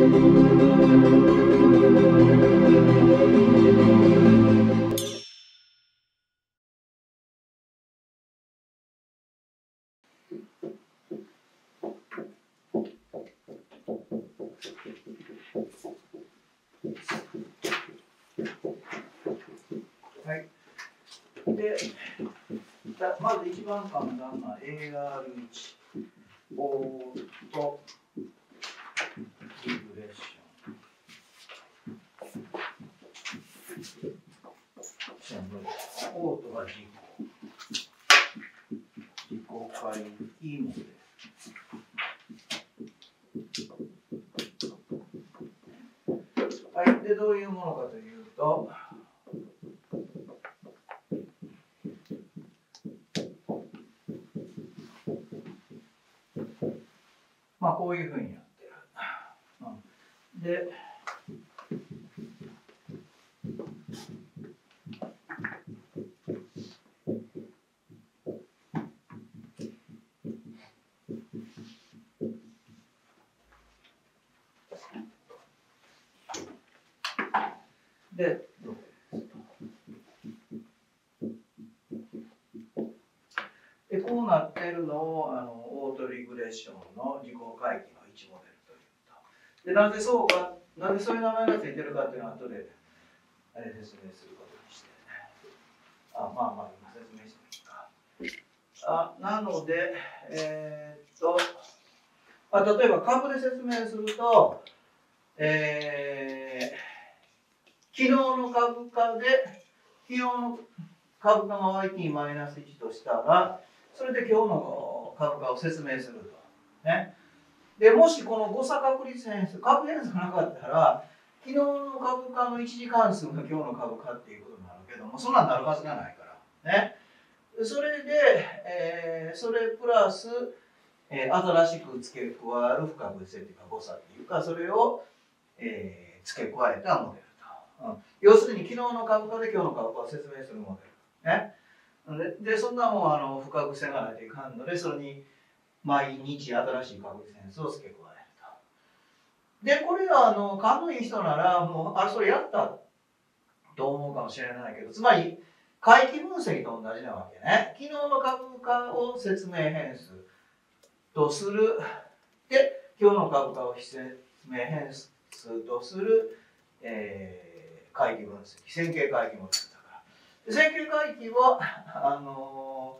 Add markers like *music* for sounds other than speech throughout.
はい。で、まず一番簡単な AR1、オートリグレッション。オートが自己。自己回帰モデル。はい。で、どういうものかというと、まあこういうふうにやってる。うんで、で、でこうなってるのをあのオートリグレッションの自己回帰の1モデルというと。でなぜそうか、なぜそういう名前がついてるかっていうのは後であれ説明することにして。あまあまあ今説明してもいいか。あなので、えーっとあ、例えば株で説明すると、えー昨日の株価で、昨日の株価が YT マイナス1としたら、それで今日の株価を説明すると。ね。で、もしこの誤差確率変数、確変数がなかったら、昨日の株価の一時関数が今日の株価っていうことになるけども、そんなんなるはずがないから。ね。それで、えーそれプラス、えー新しく付け加える不確実性というか誤差っていうか、それを、えー付け加えたモデル。要するに昨日の株価で今日の株価を説明するモデル。ね。ででそんなもんあの不確実性がないといかんのでそれに毎日新しい確率変数を付け加えると。でこれがあの勘のいい人ならもうあれそれやったと思うかもしれないけどつまり回帰分析と同じなわけね。昨日の株価を説明変数とするで今日の株価を説明変数とする、えー回帰分析線形回帰モデルだから。線形回帰は *laughs* あの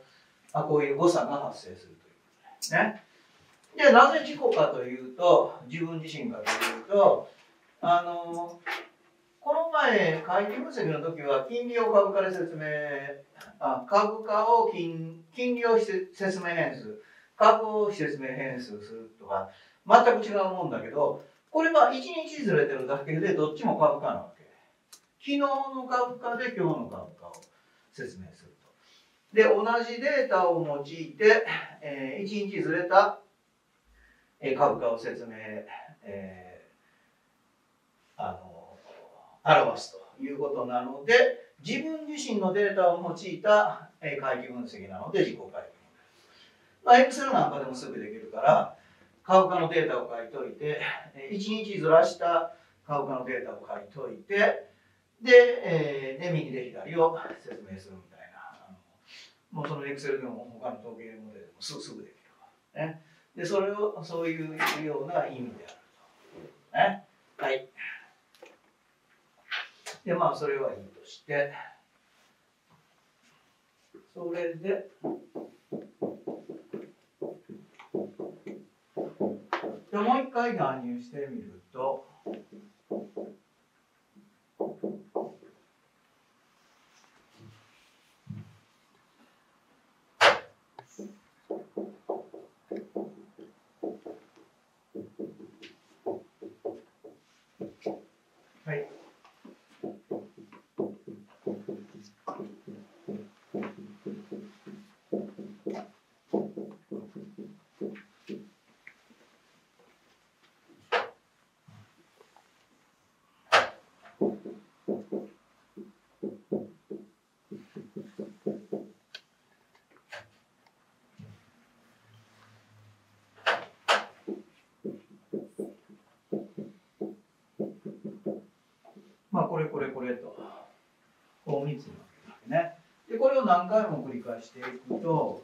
あこういう誤差が発生するということね。でなぜ事故かというと自分自身かというとあのこの前回帰分析の時は金利を株価で説明あ株価を金金利を説明変数株を説明変数するとか全く違うもんだけどこれは1日ずれてるだけでどっちも株価なわけ。昨日の株価で今日の株価を説明すると。で、同じデータを用いて、えー、1日ずれた、えー株価を説明、えーあの表すということなので、自分自身のデータを用いた、えー回帰分析なので自己回帰。まあ、Excel なんかでもすぐできるから、株価のデータを書いといて、1日ずらした株価のデータを書いといて、で、えーで、右で左を説明するみたいな。あのもうその Excel でも他の統計モデルでもすぐすぐできるわ。ね。で、それを、そういうような意味であると。ね。はい。で、まあ、それはいいとして、それで、でもう一回断入してみると、れこれこれと。こう3つになってるわけね。でこれを何回も繰り返していくと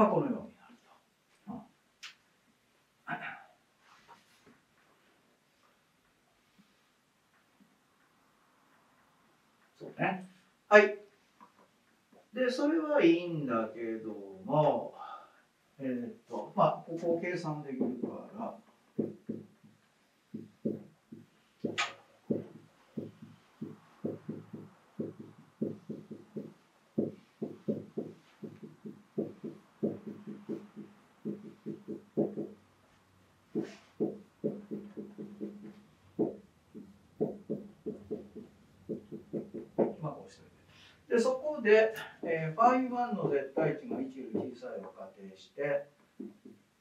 まあ、このようになると。そうね。はい。で、それはいいんだけども、えーっと、まあ、ここを計算できるから、まあ、こうしてで、えー、φ1 の絶対値が1より小さいを仮定して、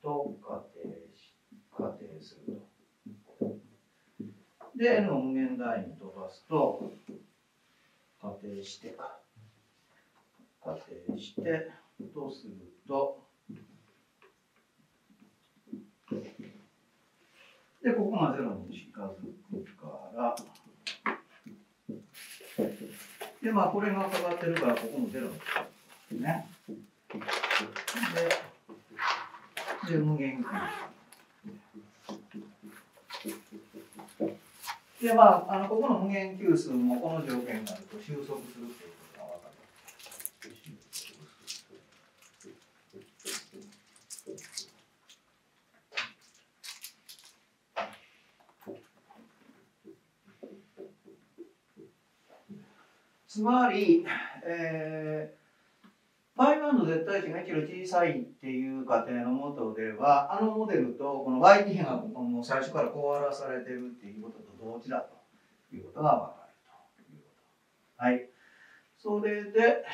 と仮定し、仮定すると。で、n を無限大に飛ばすと、仮定して、仮定して、とすると、で、ここが0に近づくから、で、まあ、これがかかってるから、ここもゼロですね。で、で無限級。で、まあ、あの、ここの無限級数もこの条件があると収束するっていうことが分かる。つまり、えー、バイ1の絶対値が1キロ小さいっていう仮定のもとでは、あのモデルとこの y t 比がもう最初からこう表されてるっていうことと同時だということがわかるということ。はい。それで、